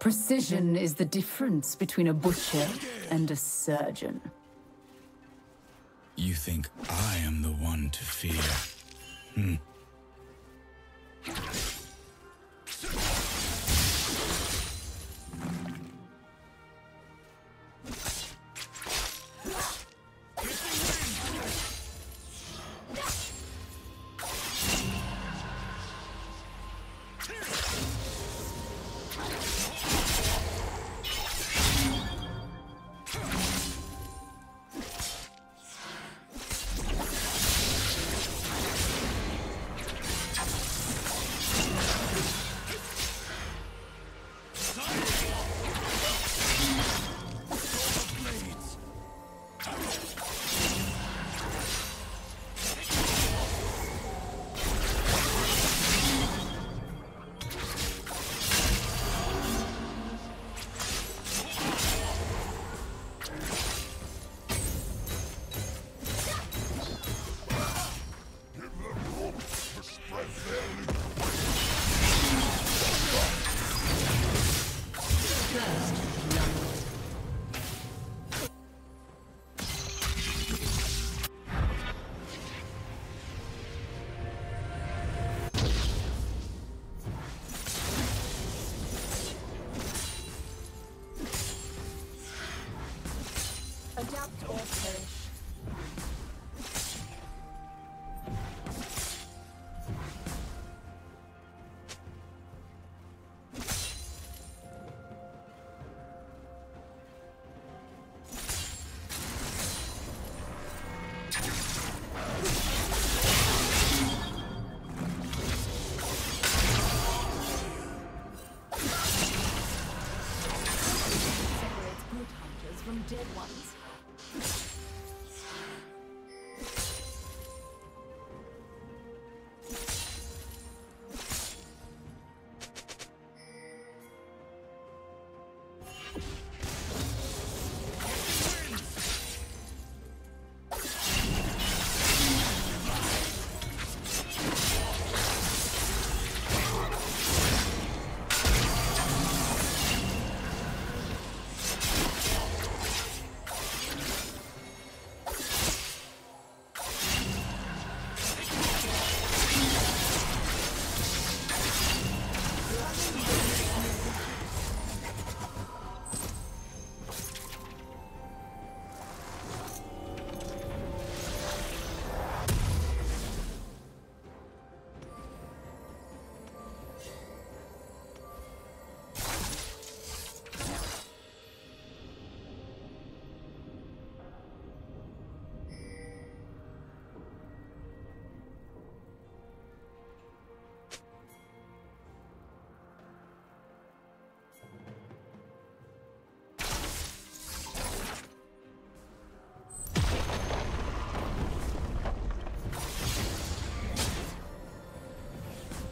Precision is the difference between a butcher and a surgeon. You think I am the one to fear? Hmm.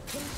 Patience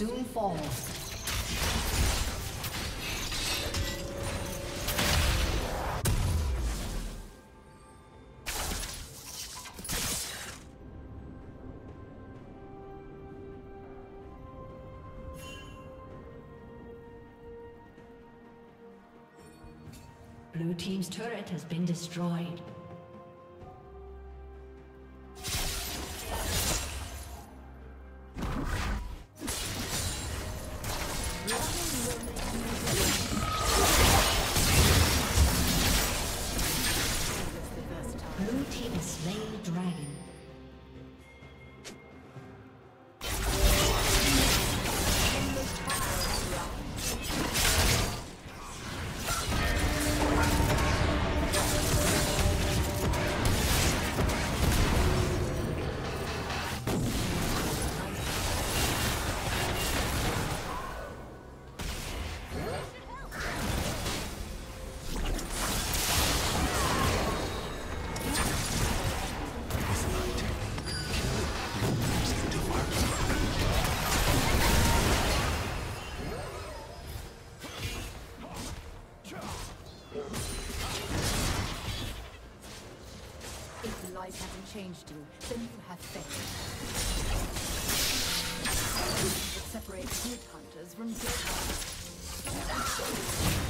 Soon fall. Blue Team's turret has been destroyed. Changed you, then you have faith. It separates good hunters from dead ones.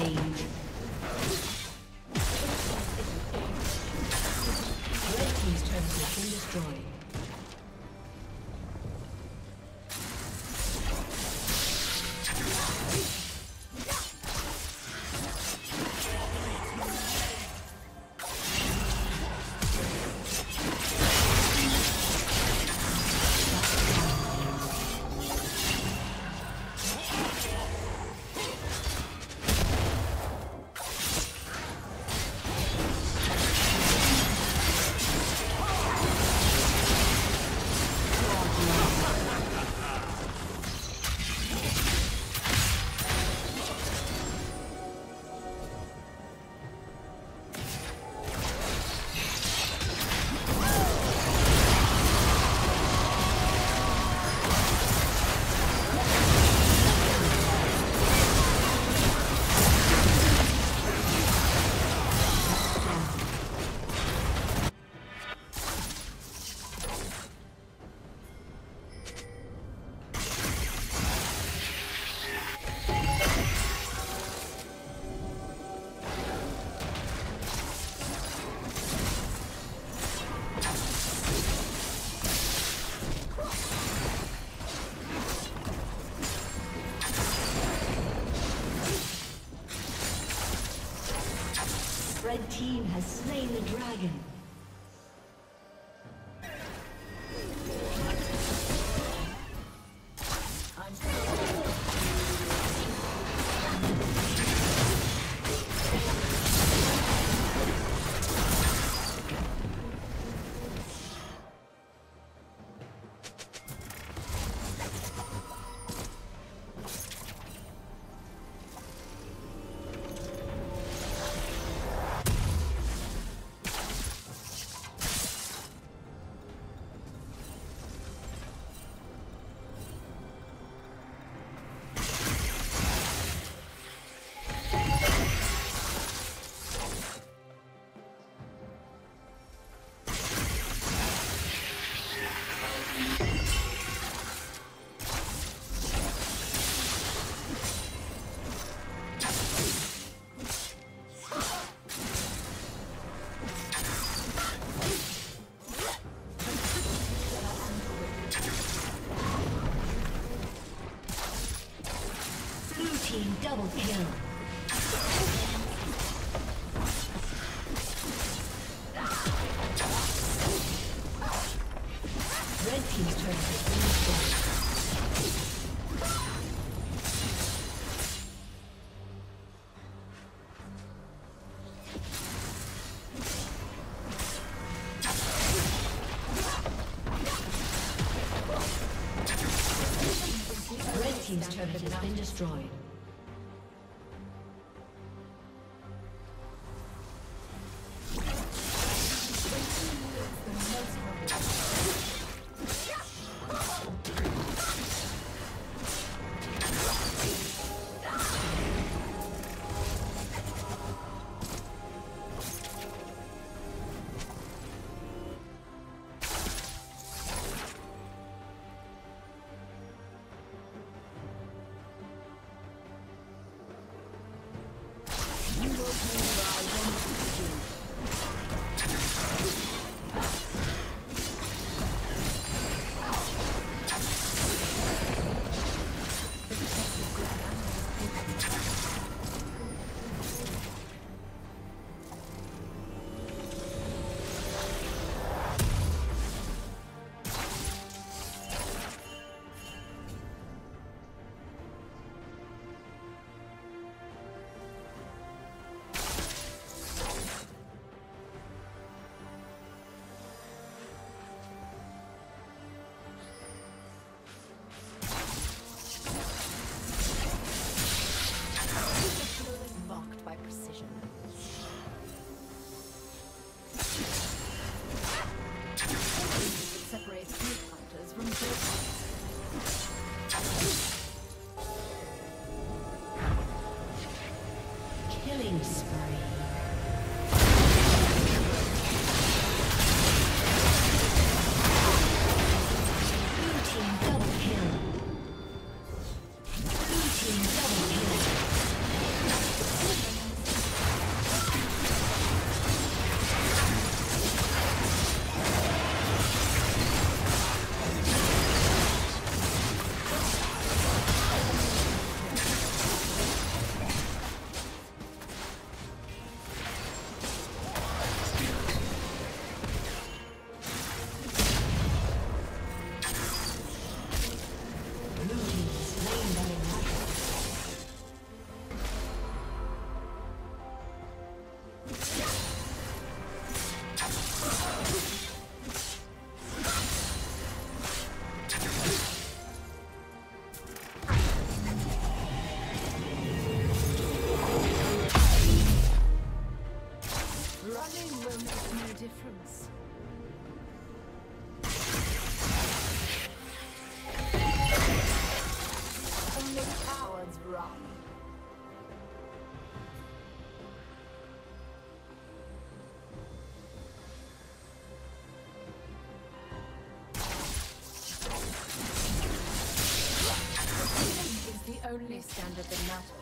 page. destroyed. Only standard that matters.